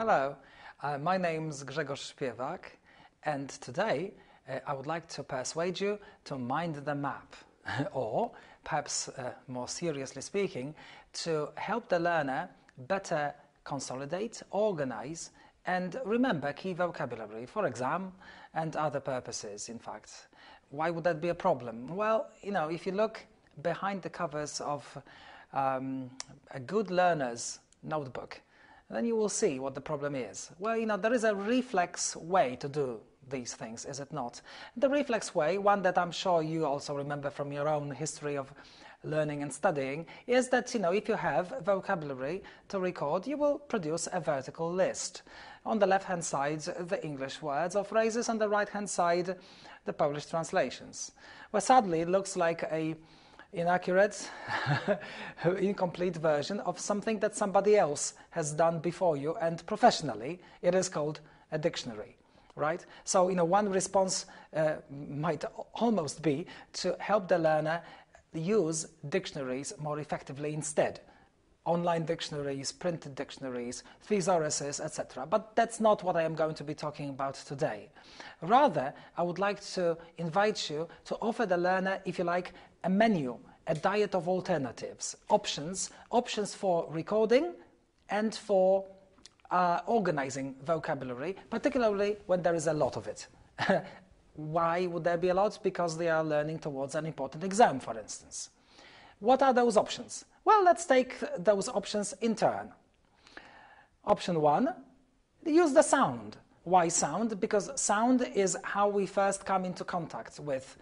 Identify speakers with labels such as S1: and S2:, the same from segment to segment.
S1: Hello, uh, my name's Grzegorz Śpiewak, and today uh, I would like to persuade you to mind the map, or perhaps uh, more seriously speaking, to help the learner better consolidate, organize, and remember key vocabulary for exam and other purposes, in fact. Why would that be a problem? Well, you know, if you look behind the covers of um, a good learner's notebook, then you will see what the problem is. Well, you know, there is a reflex way to do these things, is it not? The reflex way, one that I'm sure you also remember from your own history of learning and studying, is that, you know, if you have vocabulary to record, you will produce a vertical list. On the left-hand side, the English words or phrases, on the right-hand side, the Polish translations. Well, sadly, it looks like a inaccurate, incomplete version of something that somebody else has done before you, and professionally, it is called a dictionary. Right? So, you know, one response uh, might almost be to help the learner use dictionaries more effectively instead online dictionaries, printed dictionaries, thesauruses, etc. But that's not what I am going to be talking about today. Rather, I would like to invite you to offer the learner, if you like, a menu, a diet of alternatives, options, options for recording and for uh, organizing vocabulary, particularly when there is a lot of it. Why would there be a lot? Because they are learning towards an important exam, for instance. What are those options? Well, let's take those options in turn. Option one, use the sound. Why sound? Because sound is how we first come into contact with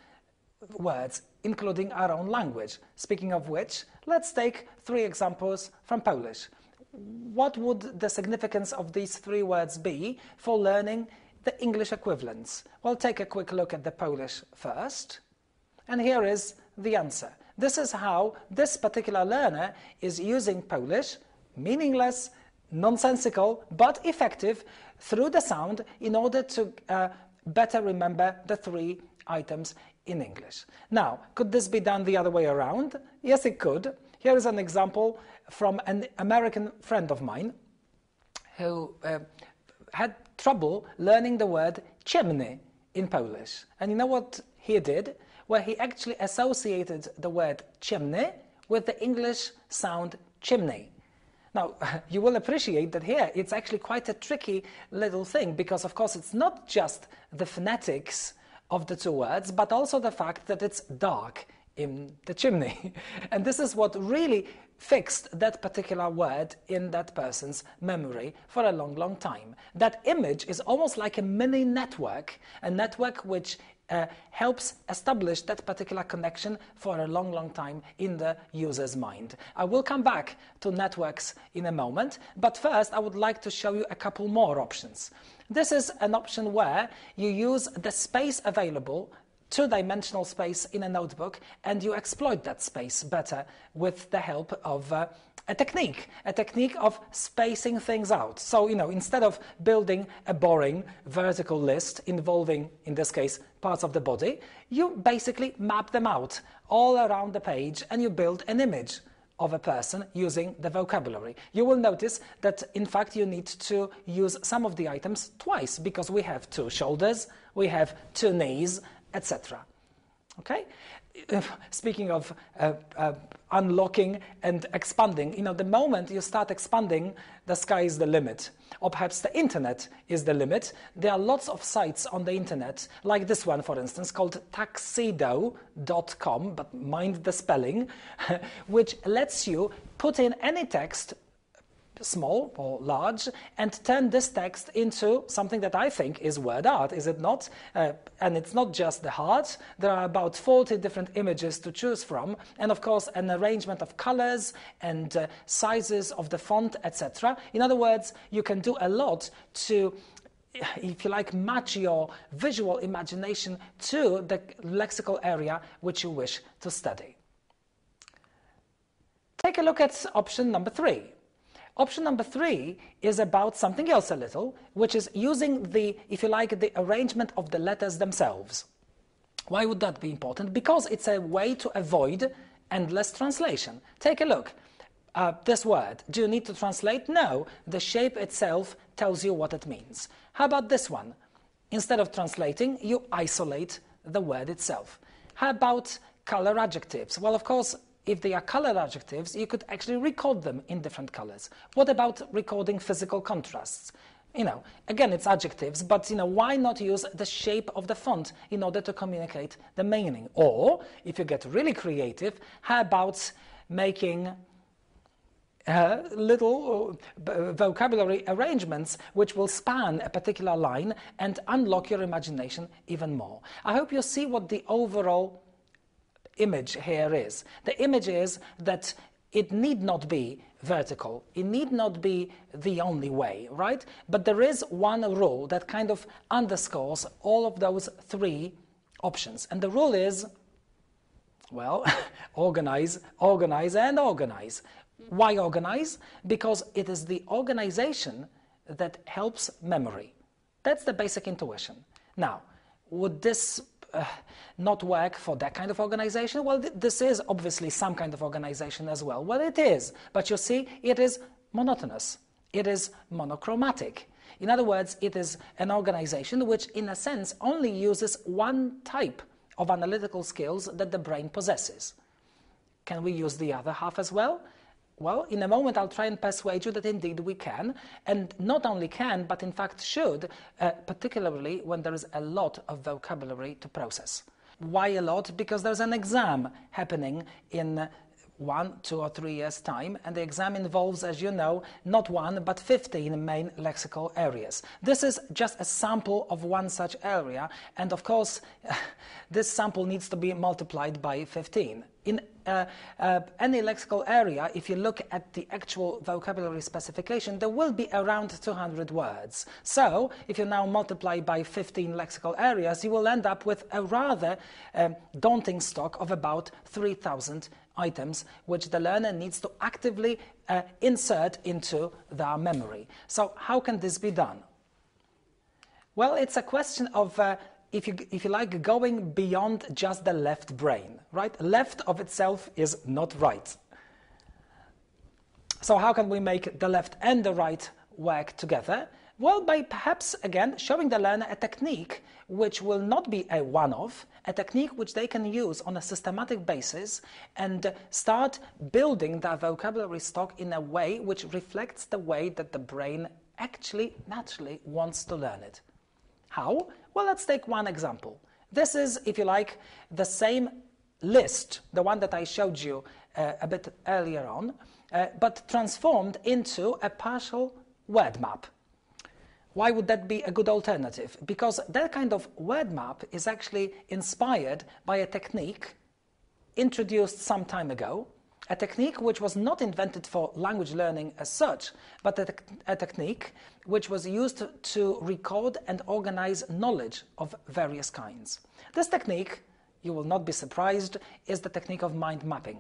S1: words, including our own language. Speaking of which, let's take three examples from Polish. What would the significance of these three words be for learning the English equivalents? Well, take a quick look at the Polish first. And here is the answer. This is how this particular learner is using Polish, meaningless, nonsensical, but effective through the sound in order to uh, better remember the three items in English. Now, could this be done the other way around? Yes, it could. Here is an example from an American friend of mine who uh, had trouble learning the word ciemny in Polish. And you know what he did? Where he actually associated the word chimney with the English sound chimney. Now, you will appreciate that here it's actually quite a tricky little thing because, of course, it's not just the phonetics of the two words, but also the fact that it's dark in the chimney. and this is what really fixed that particular word in that person's memory for a long, long time. That image is almost like a mini network, a network which uh, helps establish that particular connection for a long, long time in the user's mind. I will come back to networks in a moment, but first I would like to show you a couple more options. This is an option where you use the space available two-dimensional space in a notebook and you exploit that space better with the help of uh, a technique, a technique of spacing things out. So, you know, instead of building a boring vertical list involving, in this case, parts of the body, you basically map them out all around the page and you build an image of a person using the vocabulary. You will notice that in fact you need to use some of the items twice because we have two shoulders, we have two knees, etc. Okay? speaking of uh, uh, unlocking and expanding, you know, the moment you start expanding, the sky is the limit. Or perhaps the internet is the limit. There are lots of sites on the internet, like this one, for instance, called tagxedo.com, but mind the spelling, which lets you put in any text small or large and turn this text into something that I think is word art, is it not? Uh, and it's not just the heart. There are about 40 different images to choose from, and of course, an arrangement of colors and uh, sizes of the font, etc. In other words, you can do a lot to if you like, match your visual imagination to the lexical area which you wish to study. Take a look at option number three. Option number three is about something else a little, which is using the, if you like, the arrangement of the letters themselves. Why would that be important? Because it's a way to avoid endless translation. Take a look. uh, this word. Do you need to translate? No, the shape itself tells you what it means. How about this one? Instead of translating, you isolate the word itself. How about color adjectives? Well, of course, if they are color adjectives, you could actually record them in different colors. What about recording physical contrasts? You know, again, it's adjectives, but you know, why not use the shape of the font in order to communicate the meaning? Or, if you get really creative, how about making uh, little uh, vocabulary arrangements which will span a particular line and unlock your imagination even more. I hope you see what the overall image here is. The image is that it need not be vertical. It need not be the only way, right? But there is one rule that kind of underscores all of those three options. And the rule is, well, organize, organize, and organize. Why organize? Because it is the organization that helps memory. That's the basic intuition. Now, would this uh, not work for that kind of organization? Well, th this is obviously some kind of organization as well. Well, it is, but you see, it is monotonous. It is monochromatic. In other words, it is an organization which, in a sense, only uses one type of analytical skills that the brain possesses. Can we use the other half as well? Well, in a moment, I'll try and persuade you that indeed we can, and not only can, but in fact should, uh, particularly when there is a lot of vocabulary to process. Why a lot? Because there's an exam happening in one, two, or three years' time, and the exam involves, as you know, not one, but 15 main lexical areas. This is just a sample of one such area, and of course, this sample needs to be multiplied by 15. In uh, uh, any lexical area, if you look at the actual vocabulary specification, there will be around 200 words. So, if you now multiply by 15 lexical areas, you will end up with a rather um, daunting stock of about 3,000 items which the learner needs to actively uh, insert into their memory. So how can this be done? Well, it's a question of, uh, if, you, if you like, going beyond just the left brain, right? Left of itself is not right. So how can we make the left and the right work together? Well, by perhaps, again, showing the learner a technique which will not be a one-off, a technique which they can use on a systematic basis and start building their vocabulary stock in a way which reflects the way that the brain actually naturally wants to learn it. How? Well, let's take one example. This is, if you like, the same list, the one that I showed you uh, a bit earlier on, uh, but transformed into a partial word map. Why would that be a good alternative? Because that kind of word map is actually inspired by a technique introduced some time ago, a technique which was not invented for language learning as such, but a, te a technique which was used to, record and organize knowledge of various kinds. This technique, you will not be surprised, is the technique of mind mapping.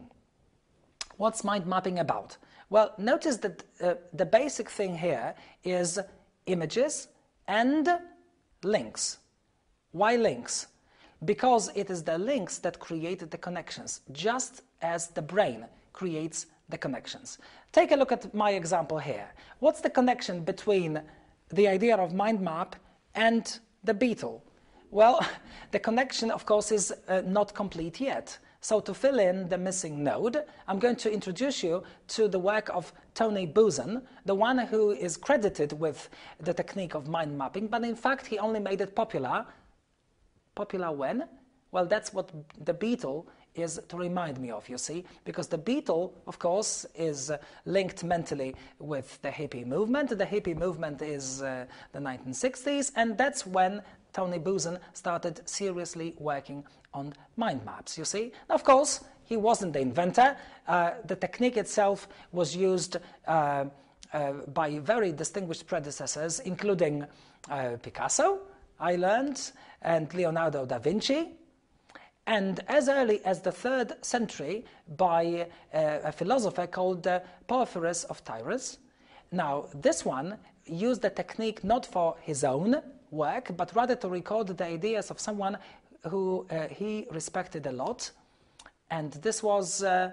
S1: What's mind mapping about? Well, notice that uh, the basic thing here is images and links. Why links? Because it is the links that create the connections, just as the brain creates the connections. Take a look at my example here. What's the connection between the idea of mind map and the beetle? Well, the connection, of course, is uh, not complete yet. So to fill in the missing node, I'm going to introduce you to the work of Tony Buzan, the one who is credited with the technique of mind mapping, but in fact he only made it popular. Popular when? Well, that's what the beetle is to remind me of, you see, because the beetle, of course, is uh, linked mentally with the hippie movement. The hippie movement is uh, the 1960s, and that's when Tony Buzan started seriously working on mind maps, you see. Now, of course, he wasn't the inventor. Uh, the technique itself was used uh, uh, by very distinguished predecessors, including uh, Picasso, I learned, and Leonardo da Vinci, and as early as the third century by uh, a philosopher called uh, Porphyry of Tyre. Now, this one used the technique not for his own work, but rather to record the ideas of someone who uh, he respected a lot. And this was, uh,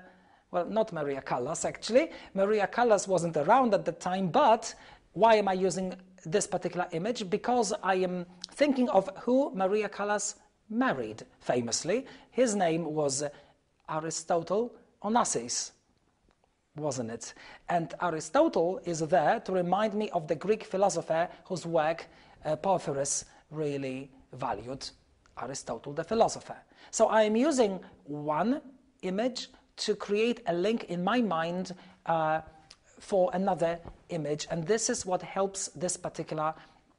S1: Well, not Maria Callas, actually. Maria Callas wasn't around at the time, but why am I using this particular image? Because I am thinking of who Maria Callas married famously. His name was Aristotle Onassis, wasn't it? And Aristotle is there to remind me of the Greek philosopher whose work uh, really valued, Aristotle the philosopher. So I am using one image to create a link in my mind uh, for another image, and this is what helps this particular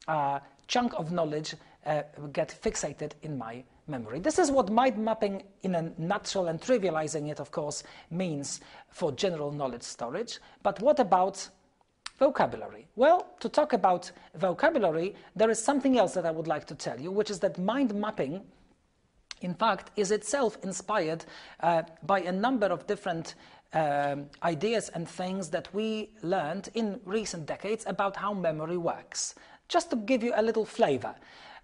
S1: uh, chunk of knowledge uh, get fixated in my memory. This is what mind mapping, in a natural and trivializing it, of course, means for general knowledge storage. But what about vocabulary? Well, to talk about vocabulary, there is something else that I would like to tell you, which is that mind mapping, in fact, is itself inspired uh, by a number of different um, ideas and things that we learned in recent decades about how memory works. Just to give you a little flavor,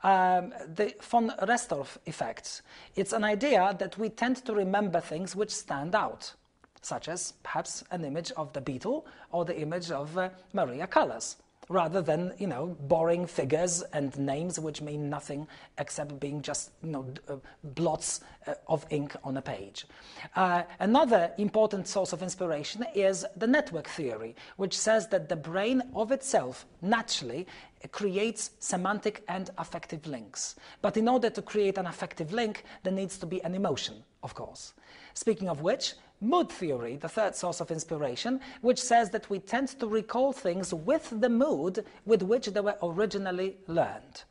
S1: um, the von Restorff effect. It's an idea that we tend to remember things which stand out, such as perhaps an image of the beetle or the image of uh, Maria Callas rather than you know boring figures and names which mean nothing except being just you know uh, blots uh, of ink on a page. Uh, another important source of inspiration is the network theory, which says that the brain of itself naturally creates semantic and affective links. But in order to create an affective link, there needs to be an emotion, of course. Speaking of which, mood theory, the third source of inspiration, which says that we tend to recall things with the mood with which they were originally learned.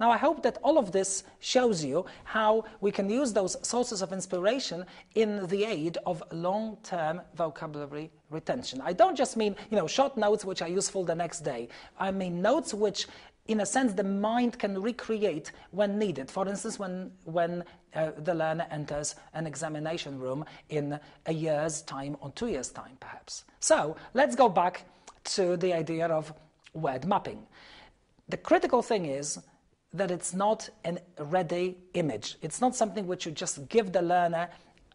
S1: Now, I hope that all of this shows you how we can use those sources of inspiration in the aid of long-term vocabulary retention. I don't just mean, you know, short notes which are useful the next day. I mean notes which in a sense, the mind can recreate when needed. For instance, when, when uh, the learner enters an examination room in a year's time or two years' time, perhaps. So let's go back to the idea of word mapping. The critical thing is that it's not a ready image. It's not something which you just give the learner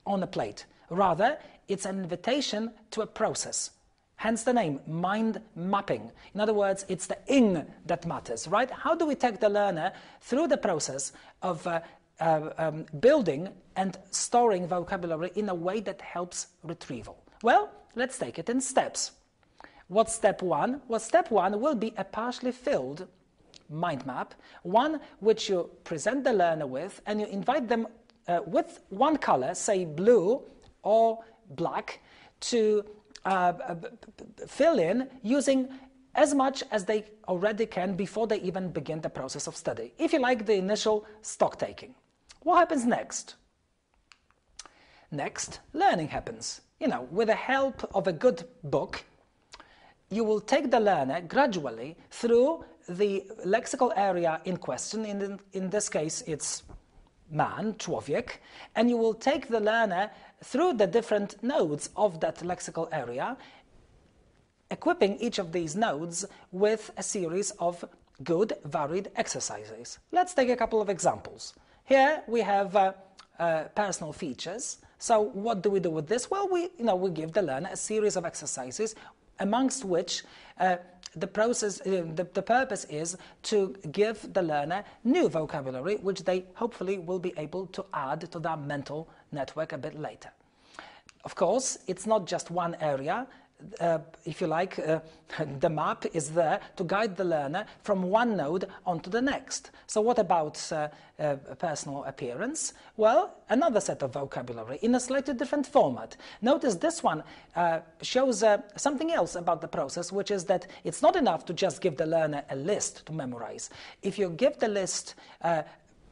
S1: on a plate. Rather, it's an invitation to a process. Hence the name, mind mapping. In other words, it's the ing that matters, right? How do we take the learner through the process of uh, uh, um, building and storing vocabulary in a way that helps retrieval? Well, let's take it in steps. What's step one? Well, step one will be a partially filled mind map, one which you present the learner with and you invite them uh, with one color, say blue or black, to uh, fill in using as much as they already can before they even begin the process of study. If you like the initial stock taking. What happens next? Next, learning happens. You know, with the help of a good book, you will take the learner gradually through the lexical area in question, in, in this case it's man, człowiek, and you will take the learner through the different nodes of that lexical area, equipping each of these nodes with a series of good, varied exercises. Let's take a couple of examples. Here we have uh, uh, personal features. So what do we do with this? Well, we, you know, we give the learner a series of exercises amongst which uh, the process, uh, the, the purpose is to give the learner new vocabulary, which they hopefully will be able to add to their mental network a bit later. Of course, it's not just one area uh, if you like, uh, the map is there to guide the learner from one node onto the next. So what about uh, uh, personal appearance? Well, another set of vocabulary in a slightly different format. Notice this one uh, shows uh, something else about the process, which is that it's not enough to just give the learner a list to memorize. If you give the list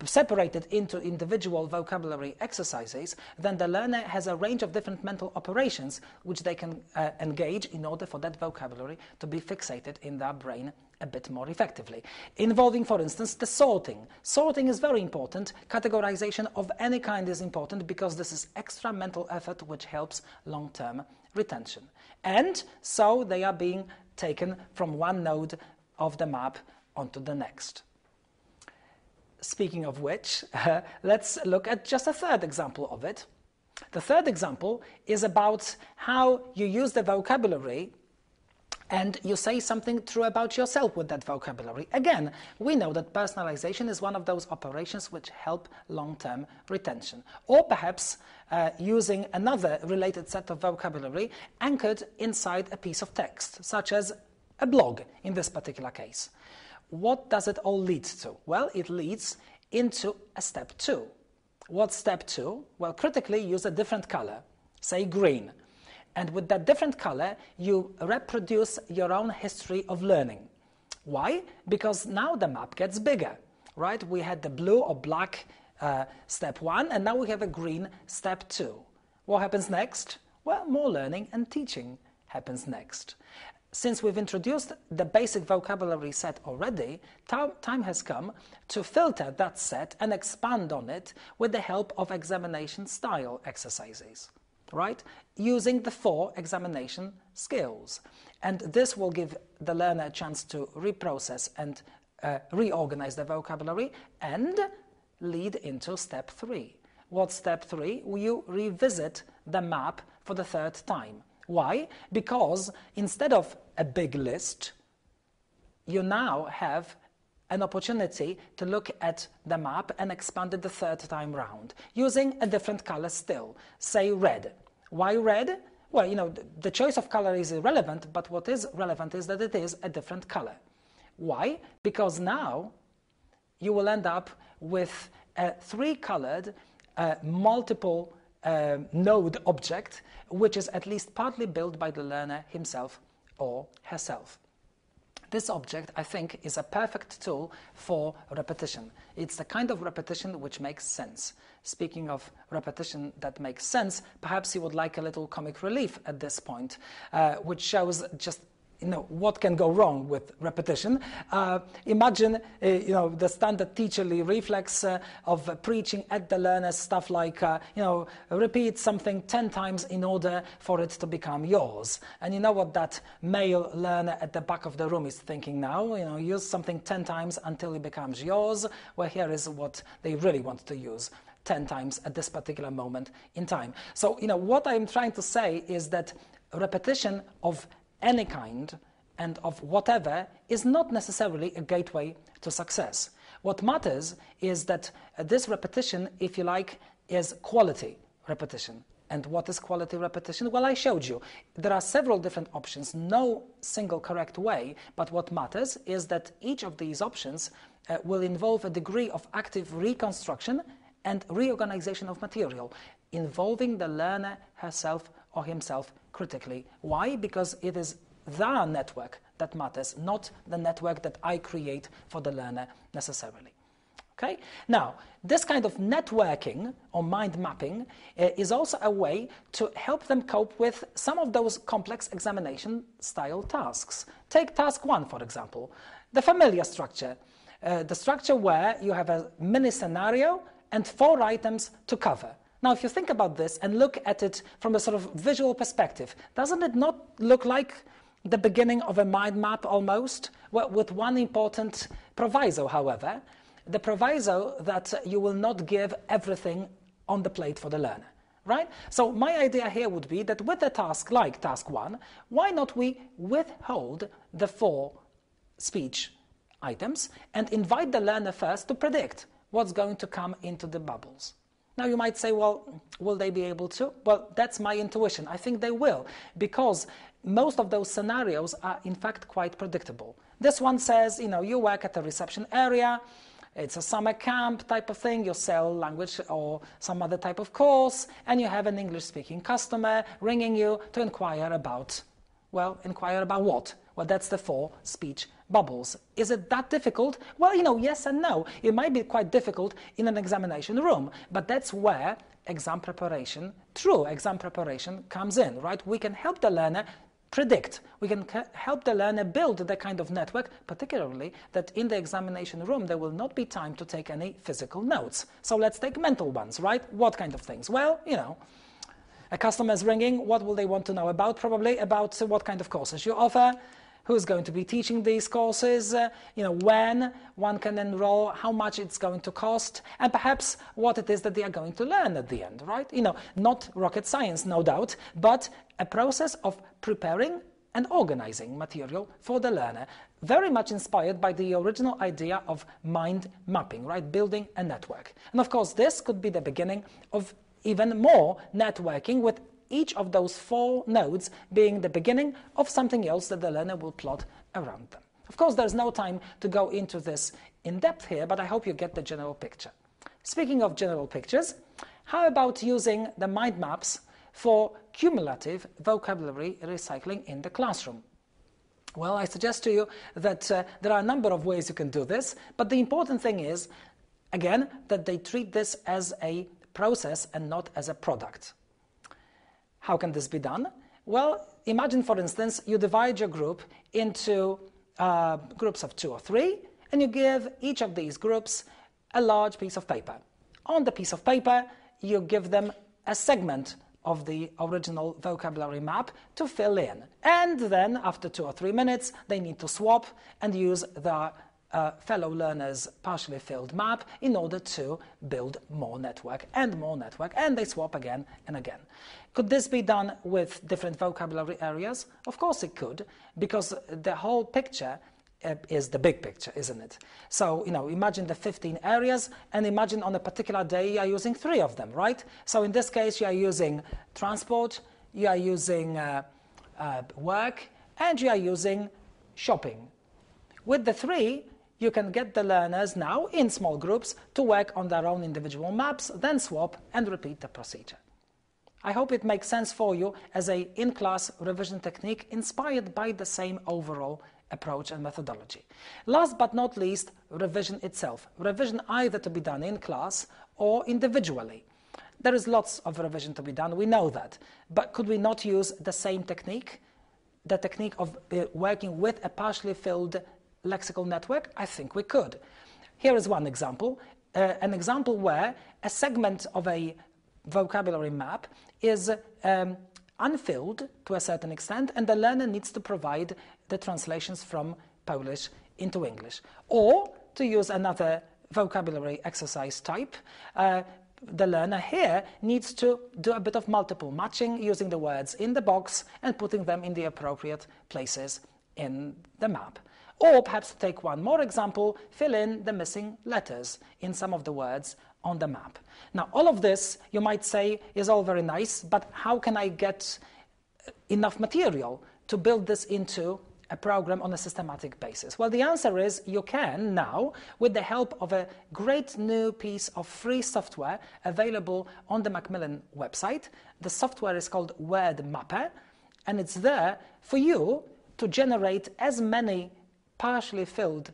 S1: separated into individual vocabulary exercises, then the learner has a range of different mental operations which they can uh, engage in order for that vocabulary to be fixated in their brain a bit more effectively. Involving, for instance, the sorting. Sorting is very important. Categorization of any kind is important because this is extra mental effort which helps long-term retention. And so they are being taken from one node of the map onto the next. Speaking of which, uh, let's look at just a third example of it. The third example is about how you use the vocabulary and you say something true about yourself with that vocabulary. Again, we know that personalization is one of those operations which help long term retention. Or perhaps uh, using another related set of vocabulary anchored inside a piece of text, such as a blog in this particular case. What does it all lead to? Well, it leads into a step two. What's step two? Well, critically use a different color, say green. And with that different color, you reproduce your own history of learning. Why? Because now the map gets bigger, right? We had the blue or black uh, step one, and now we have a green step two. What happens next? Well, more learning and teaching happens next. Since we've introduced the basic vocabulary set already, time has come to filter that set and expand on it with the help of examination style exercises, right? Using the four examination skills. And this will give the learner a chance to reprocess and uh, reorganize the vocabulary and lead into step three. What's step three? You revisit the map for the third time. Why? Because instead of a big list, you now have an opportunity to look at the map and expand it the third time round using a different color still, say red. Why red? Well, you know, the choice of color is irrelevant, but what is relevant is that it is a different color. Why? Because now you will end up with a three-colored, uh, multiple uh, node object, which is at least partly built by the learner himself or herself. This object, I think, is a perfect tool for repetition. It's the kind of repetition which makes sense. Speaking of repetition that makes sense, perhaps you would like a little comic relief at this point, uh, which shows just you know, what can go wrong with repetition. Uh, imagine, uh, you know, the standard teacherly reflex uh, of preaching at the learners, stuff like, uh, you know, repeat something 10 times in order for it to become yours. And you know what that male learner at the back of the room is thinking now? You know, use something 10 times until it becomes yours. Well, here is what they really want to use. 10 times at this particular moment in time. So, you know, what I'm trying to say is that repetition of any kind and of whatever is not necessarily a gateway to success. What matters is that this repetition, if you like, is quality repetition. And what is quality repetition? Well, I showed you. There are several different options, no single correct way, but what matters is that each of these options uh, will involve a degree of active reconstruction and reorganization of material, involving the learner herself or himself critically. Why? Because it is the network that matters, not the network that I create for the learner necessarily. Okay? Now, this kind of networking or mind mapping uh, is also a way to help them cope with some of those complex examination style tasks. Take task one, for example, the familiar structure. Uh, the structure where you have a mini scenario and four items to cover. Now, if you think about this and look at it from a sort of visual perspective, doesn't it not look like the beginning of a mind map almost? Well, with one important proviso, however, the proviso that you will not give everything on the plate for the learner. Right? So my idea here would be that with a task like task one, why not we withhold the four speech items and invite the learner first to predict what's going to come into the bubbles. Now you might say, well, will they be able to? Well, that's my intuition. I think they will, because most of those scenarios are in fact quite predictable. This one says, you know, you work at a reception area, it's a summer camp type of thing, you sell language or some other type of course, and you have an English speaking customer ringing you to inquire about, well, inquire about what? Well, that's the four speech bubbles. Is it that difficult? Well, you know, yes and no. It might be quite difficult in an examination room, but that's where exam preparation, true exam preparation, comes in, right? We can help the learner predict. We can help the learner build the kind of network, particularly that in the examination room there will not be time to take any physical notes. So let's take mental ones, right? What kind of things? Well, you know, a customer is ringing. What will they want to know about? Probably about what kind of courses you offer who's going to be teaching these courses, uh, you know, when one can enroll, how much it's going to cost, and perhaps what it is that they are going to learn at the end, right? You know, not rocket science, no doubt, but a process of preparing and organizing material for the learner, very much inspired by the original idea of mind mapping, right? Building a network. And of course, this could be the beginning of even more networking with each of those four nodes being the beginning of something else that the learner will plot around them. Of course, there's no time to go into this in depth here, but I hope you get the general picture. Speaking of general pictures, how about using the mind maps for cumulative vocabulary recycling in the classroom? Well, I suggest to you that uh, there are a number of ways you can do this, but the important thing is, again, that they treat this as a process and not as a product. How can this be done? Well, imagine, for instance, you divide your group into uh, groups of two or three, and you give each of these groups a large piece of paper. On the piece of paper, you give them a segment of the original vocabulary map to fill in. And then, after two or three minutes, they need to swap and use the uh, fellow learners' partially filled map in order to build more network and more network, and they swap again and again. Could this be done with different vocabulary areas? Of course it could, because the whole picture uh, is the big picture, isn't it? So, you know, imagine the 15 areas and imagine on a particular day you are using three of them, right? So in this case, you are using transport, you are using uh, uh, work, and you are using shopping. With the three, you can get the learners now in small groups to work on their own individual maps, then swap and repeat the procedure. I hope it makes sense for you as a in-class revision technique inspired by the same overall approach and methodology. Last but not least, revision itself. Revision either to be done in class or individually. There is lots of revision to be done, we know that. But could we not use the same technique? The technique of uh, working with a partially filled lexical network? I think we could. Here is one example. Uh, an example where a segment of a vocabulary map is um, unfilled to a certain extent, and the learner needs to provide the translations from Polish into English. Or, to use another vocabulary exercise type, uh, the learner here needs to do a bit of multiple matching using the words in the box and putting them in the appropriate places in the map. Or perhaps take one more example, fill in the missing letters in some of the words on the map. Now, all of this, you might say, is all very nice, but how can I get enough material to build this into a program on a systematic basis? Well, the answer is you can now, with the help of a great new piece of free software available on the Macmillan website. The software is called Word Mapper, and it's there for you to generate as many partially filled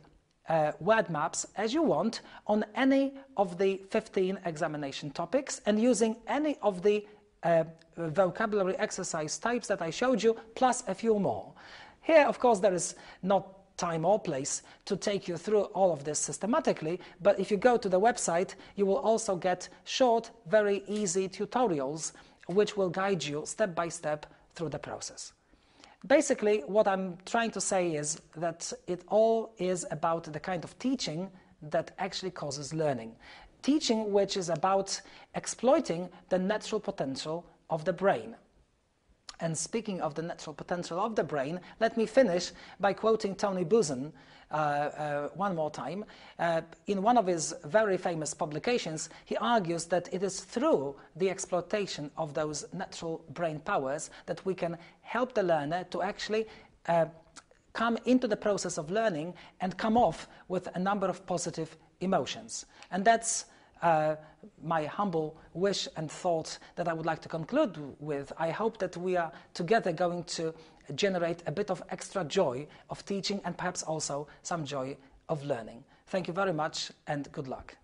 S1: uh, word maps as you want on any of the 15 examination topics and using any of the uh, vocabulary exercise types that I showed you, plus a few more. Here, of course, there is not time or place to take you through all of this systematically, but if you go to the website, you will also get short, very easy tutorials which will guide you step by step through the process. Basically, what I'm trying to say is that it all is about the kind of teaching that actually causes learning. Teaching which is about exploiting the natural potential of the brain. And speaking of the natural potential of the brain, let me finish by quoting Tony Buzan, one more time. Uh, in one of his very famous publications, he argues that it is through the exploitation of those natural brain powers that we can help the learner to actually come into the process of learning and come off with a number of positive emotions. And that's uh, my humble wish and thought that I would like to conclude with. I hope that we are together going to generate a bit of extra joy of teaching and perhaps also some joy of learning. Thank you very much and good luck.